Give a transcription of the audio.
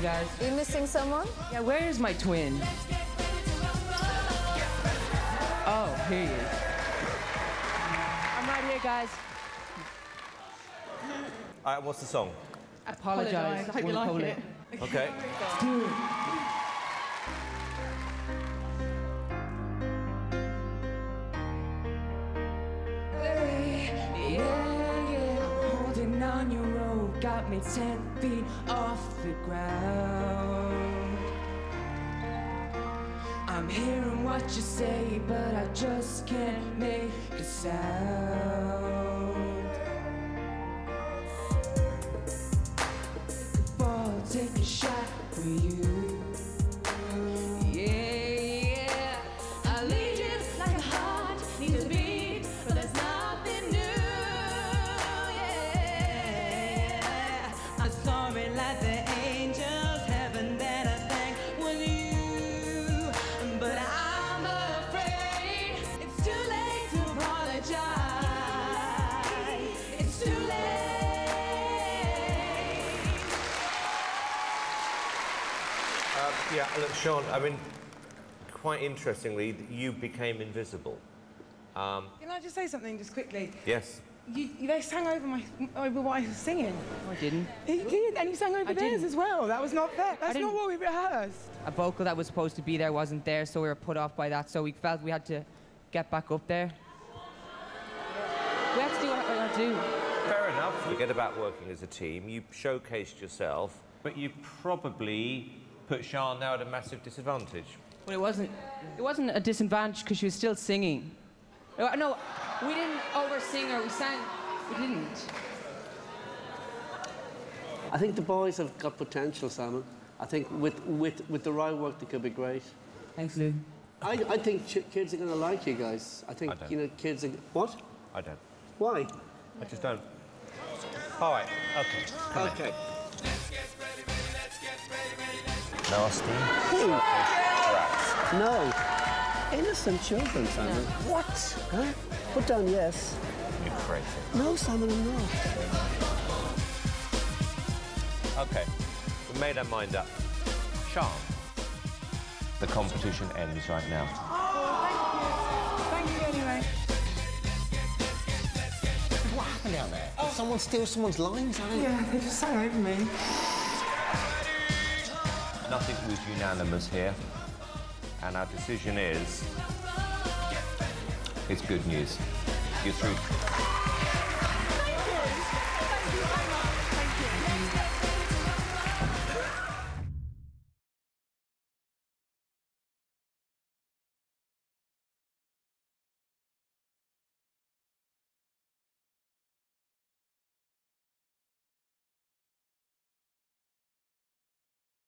Hey guys. Are you missing someone? Yeah, where is my twin? Oh, here he is. I'm right here, guys. All right, what's the song? Apologize. I Hope you like call it. Okay. Yeah, got me ten feet off the ground. I'm hearing what you say, but I just can't make a sound. Ball, take a shot Uh, yeah, look, Sian, I mean, quite interestingly, you became invisible. Um, Can I just say something just quickly? yes. You, you, they sang over my over what I was singing. I didn't. He did, and you sang over I theirs didn't. as well. That was not fair. That's not didn't. what we rehearsed. A vocal that was supposed to be there wasn't there, so we were put off by that. So we felt we had to get back up there. We had to do what we had to do. Fair enough. Forget about working as a team. You showcased yourself, but you probably put Sian now at a massive disadvantage. Well, it wasn't. It wasn't a disadvantage because she was still singing. No, No, we didn't oversing her. We sang. We didn't. I think the boys have got potential, Simon. I think with, with, with the right work, they could be great. Thanks, Lou. I, I think ch- kids are going to like you guys. I think, I don't. you know, kids are... What? I don't. Why? I just don't. All right. Okay. Come in. Okay. Nasty. Who? Rats. No. Innocent children, Simon. What? Huh? Put down yes. You're crazy. No, Simon, I'm not. Okay. We made our mind up. Sian. The competition ends right now. Oh, thank you anyway. What happened out there? Oh. Did someone steal someone's lines? I Yeah, they just sang over me. Nothing was unanimous here. And our decision is. It's good news. You're through.